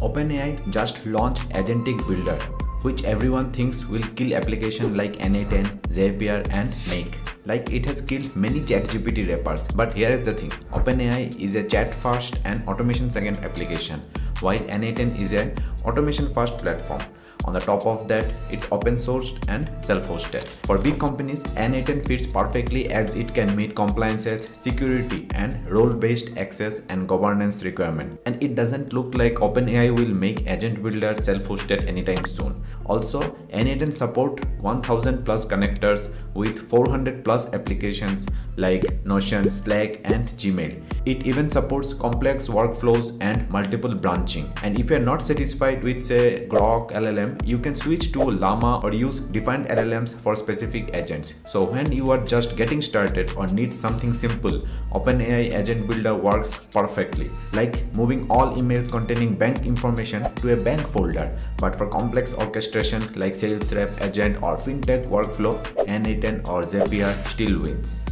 OpenAI just launched Agent Builder, which everyone thinks will kill applications like n8n, Zapier and Make. Like it has killed many ChatGPT wrappers. But here is the thing, OpenAI is a chat first and automation second application, while n8n is an automation first platform. On the top of that, it's open sourced and self-hosted. For big companies, n8n fits perfectly as it can meet compliances, security and role-based access and governance requirement. And it doesn't look like OpenAI will make Agent Builder self-hosted anytime soon. Also, n8n support 1000 plus connectors with 400 plus applications like Notion, Slack and Gmail. It even supports complex workflows and multiple branching. And if you're not satisfied with say Grok LLM, you can switch to Llama or use defined LLMs for specific agents. So when you are just getting started or need something simple, OpenAI Agent Builder works perfectly. Like moving all emails containing bank information to a bank folder. But for complex orchestration like sales rep agent or fintech workflow, n8n or Zapier still wins.